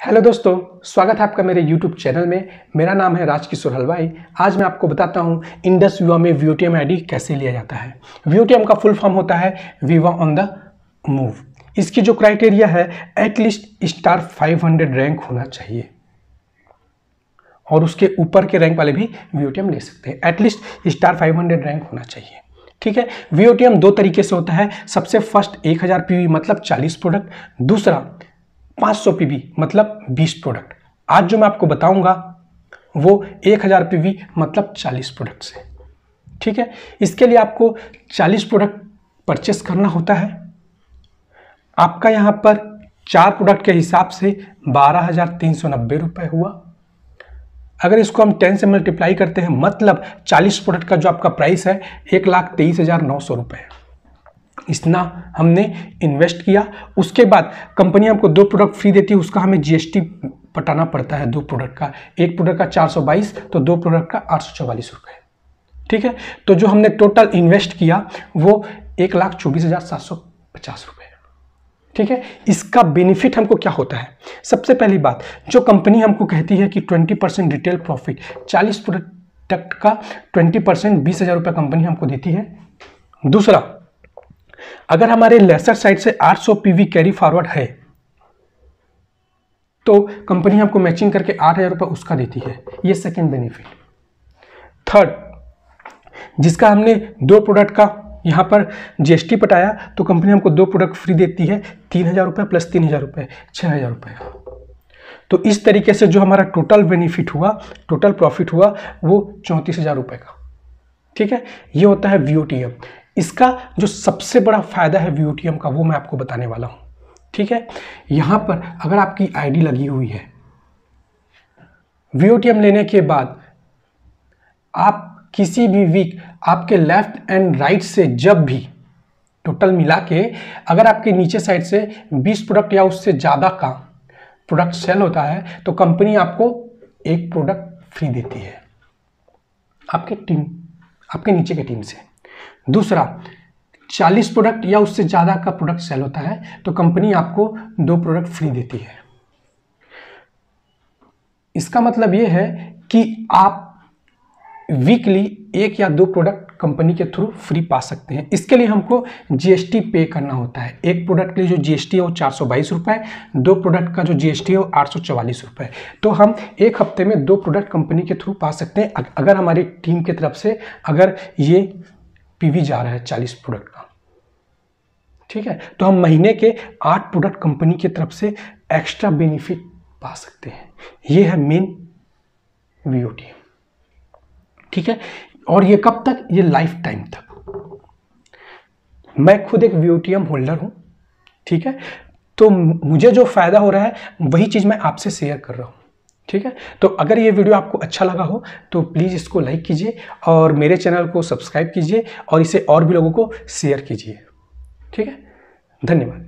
Hello दोस्तों, स्वागत है आपका मेरे यूट्यूब चैनल में। मेरा नाम है राजकिशोर हलवाई। आज मैं आपको बताता हूँ इंडस विवा में वी आईडी कैसे लिया जाता है। वी का फुल फॉर्म होता है वीवा ऑन द मूव इसकी जो क्राइटेरिया है एटलीस्ट स्टार 500 रैंक होना चाहिए। और उसके ऊपर के रैंक वाले भी वी ले सकते हैं। एटलीस्ट स्टार 500 रैंक होना चाहिए। ठीक है? वी दो तरीके से होता है। सबसे फ़र्स्ट 1000 पीवी मतलब 40 प्रोडक्ट दूसरा 500 पीवी मतलब 20 प्रोडक्ट आज जो मैं आपको बताऊँगा, वो 1000 पीवी मतलब 40 प्रोडक्ट से। ठीक है? इसके लिए आपको 40 प्रोडक्ट परचेस करना होता है। आपका यहाँ पर चार प्रोडक्ट के हिसाब से बारह हज़ार तीन सौ नब्बे रुपये हुआ। अगर इसको हम टेन से मल्टीप्लाई करते हैं मतलब चालीस प्रोडक्ट का जो आपका प्राइस है, एक लाख तेईस हज़ार नौ सौ रुपये इतना हमने इन्वेस्ट किया। उसके बाद कंपनी हमको दो प्रोडक्ट फ्री देती है, उसका हमें जीएसटी पटाना पड़ता है दो प्रोडक्ट का। एक प्रोडक्ट का चार सौ बाईस तो दो प्रोडक्ट का आठ रुपये ठीक है? तो जो हमने टोटल इन्वेस्ट किया, वो एक लाख चौबीस हज़ार सात सौ पचास रुपये ठीक है? इसका बेनिफिट हमको क्या होता है? सबसे पहली बात, जो कंपनी हमको कहती है कि 20 परसेंट रिटेल प्रॉफिट 40 प्रोडक्ट का 20 परसेंट बीस हज़ार रुपये कंपनी हमको देती है। दूसरा अगर हमारे लेसर साइड से 800 पीवी कैरी फॉरवर्ड है तो कंपनी हमको मैचिंग करके आठ हज़ार रुपये उसका देती है। ये सेकेंड बेनिफिट थर्ड जिसका हमने दो प्रोडक्ट का यहाँ पर जीएसटी पटाया तो कंपनी हमको दो प्रोडक्ट फ्री देती है, तीन हज़ार रुपये प्लस तीन हज़ार रुपये छः हज़ार रुपये तो इस तरीके से जो हमारा टोटल बेनिफिट हुआ टोटल प्रॉफिट हुआ, वो चौंतीस हज़ार रुपये का। ठीक है? ये होता है वी इसका जो सबसे बड़ा फ़ायदा है वी का, वो मैं आपको बताने वाला हूँ। ठीक है? यहाँ पर अगर आपकी आईडी लगी हुई है वी लेने के बाद आप किसी भी वीक आपके लेफ़्ट एंड राइट से जब भी टोटल मिला के, अगर आपके नीचे साइड से 20 प्रोडक्ट या उससे ज़्यादा का प्रोडक्ट सेल होता है तो कंपनी आपको एक प्रोडक्ट फ्री देती है। आपके टीम आपके नीचे के टीम से। दूसरा 40 प्रोडक्ट या उससे ज़्यादा का प्रोडक्ट सेल होता है तो कंपनी आपको दो प्रोडक्ट फ्री देती है। इसका मतलब ये है कि आप वीकली एक या दो प्रोडक्ट कंपनी के थ्रू फ्री पा सकते हैं। इसके लिए हमको जीएसटी पे करना होता है। एक प्रोडक्ट के लिए जो जीएसटी है वो चार सौ बाईस रुपये दो प्रोडक्ट का जो जीएसटी है वो आठ सौ चवालीस रुपये तो हम एक हफ़्ते में दो प्रोडक्ट कंपनी के थ्रू पा सकते हैं। अगर हमारी टीम की तरफ़ से अगर ये पीवी जा रहा है चालीस प्रोडक्ट का। ठीक है? तो हम महीने के आठ प्रोडक्ट कंपनी की तरफ़ से एक्स्ट्रा बेनिफिट पा सकते हैं। ये है मेन वी ठीक है? और ये कब तक? ये लाइफ टाइम तक। मैं खुद एक वी होल्डर हूँ। ठीक है? तो मुझे जो फ़ायदा हो रहा है, वही चीज़ मैं आपसे शेयर कर रहा हूँ। ठीक है? तो अगर ये वीडियो आपको अच्छा लगा हो तो प्लीज़ इसको लाइक कीजिए और मेरे चैनल को सब्सक्राइब कीजिए और इसे और भी लोगों को शेयर कीजिए। ठीक है? धन्यवाद।